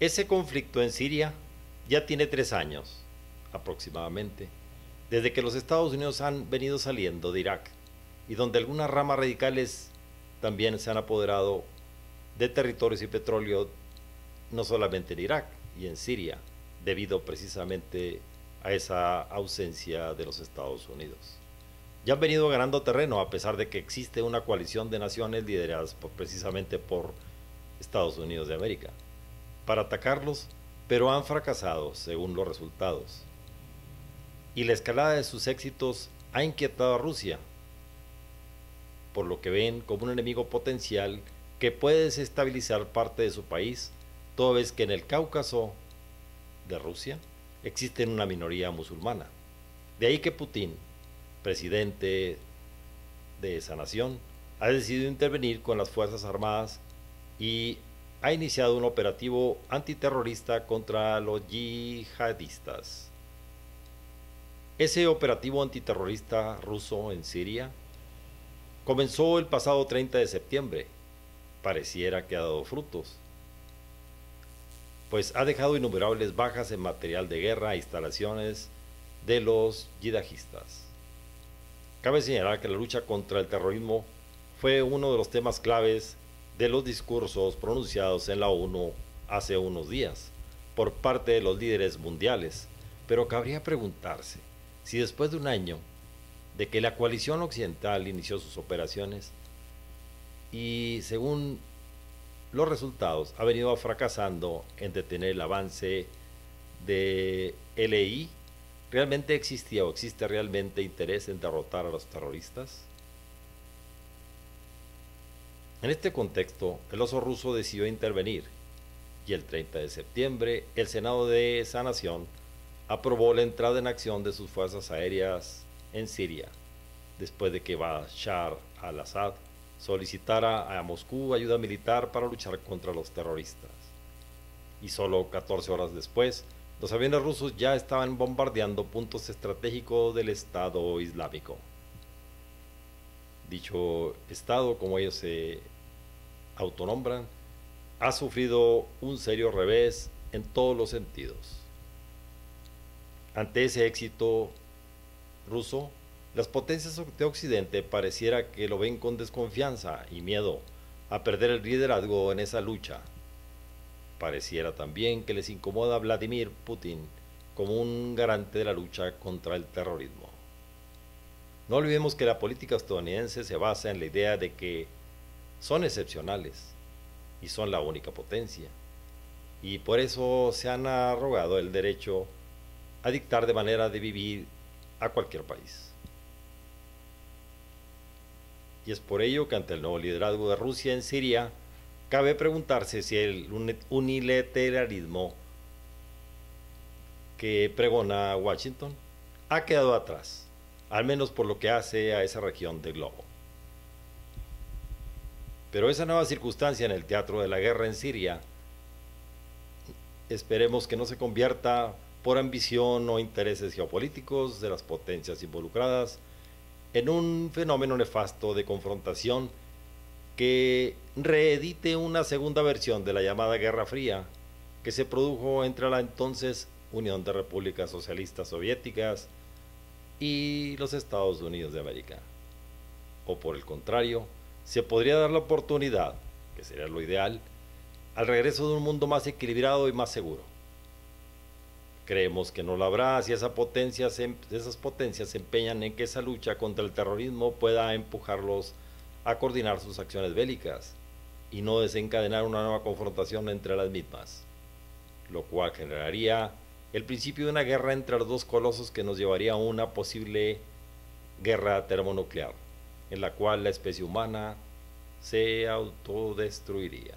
Ese conflicto en Siria ya tiene tres años aproximadamente, desde que los Estados Unidos han venido saliendo de Irak y donde algunas ramas radicales también se han apoderado de territorios y petróleo, no solamente en Irak y en Siria, debido precisamente a esa ausencia de los Estados Unidos. Ya han venido ganando terreno a pesar de que existe una coalición de naciones lideradas precisamente por Estados Unidos de América para atacarlos, pero han fracasado según los resultados. Y la escalada de sus éxitos ha inquietado a Rusia, por lo que ven como un enemigo potencial que puede desestabilizar parte de su país, toda vez que en el Cáucaso de Rusia existe una minoría musulmana. De ahí que Putin, presidente de esa nación, ha decidido intervenir con las Fuerzas Armadas y ha iniciado un operativo antiterrorista contra los yihadistas. Ese operativo antiterrorista ruso en Siria comenzó el pasado 30 de septiembre. Pareciera que ha dado frutos, pues ha dejado innumerables bajas en material de guerra e instalaciones de los yihadistas. Cabe señalar que la lucha contra el terrorismo fue uno de los temas claves de los discursos pronunciados en la ONU hace unos días por parte de los líderes mundiales, pero cabría preguntarse si después de un año de que la coalición occidental inició sus operaciones y según los resultados ha venido fracasando en detener el avance de LI, ¿realmente existía o existe realmente interés en derrotar a los terroristas? En este contexto, el oso ruso decidió intervenir y el 30 de septiembre el Senado de esa nación aprobó la entrada en acción de sus fuerzas aéreas en Siria, después de que Bashar al-Assad solicitara a Moscú ayuda militar para luchar contra los terroristas. Y solo 14 horas después, los aviones rusos ya estaban bombardeando puntos estratégicos del Estado Islámico. Dicho Estado, como ellos se autonombran, ha sufrido un serio revés en todos los sentidos. Ante ese éxito ruso, las potencias de Occidente pareciera que lo ven con desconfianza y miedo a perder el liderazgo en esa lucha. Pareciera también que les incomoda a Vladimir Putin como un garante de la lucha contra el terrorismo. No olvidemos que la política estadounidense se basa en la idea de que son excepcionales y son la única potencia, y por eso se han arrogado el derecho a dictar de manera de vivir a cualquier país. Y es por ello que ante el nuevo liderazgo de Rusia en Siria, cabe preguntarse si el unilateralismo que pregona Washington ha quedado atrás, al menos por lo que hace a esa región del globo. Pero esa nueva circunstancia en el teatro de la guerra en Siria, esperemos que no se convierta por ambición o intereses geopolíticos de las potencias involucradas, en un fenómeno nefasto de confrontación que reedite una segunda versión de la llamada Guerra Fría que se produjo entre la entonces Unión de Repúblicas Socialistas Soviéticas y los Estados Unidos de América. O por el contrario, se podría dar la oportunidad, que sería lo ideal, al regreso de un mundo más equilibrado y más seguro. Creemos que no lo habrá si esa potencia esas potencias se empeñan en que esa lucha contra el terrorismo pueda empujarlos a coordinar sus acciones bélicas y no desencadenar una nueva confrontación entre las mismas, lo cual generaría el principio de una guerra entre los dos colosos que nos llevaría a una posible guerra termonuclear, en la cual la especie humana se autodestruiría.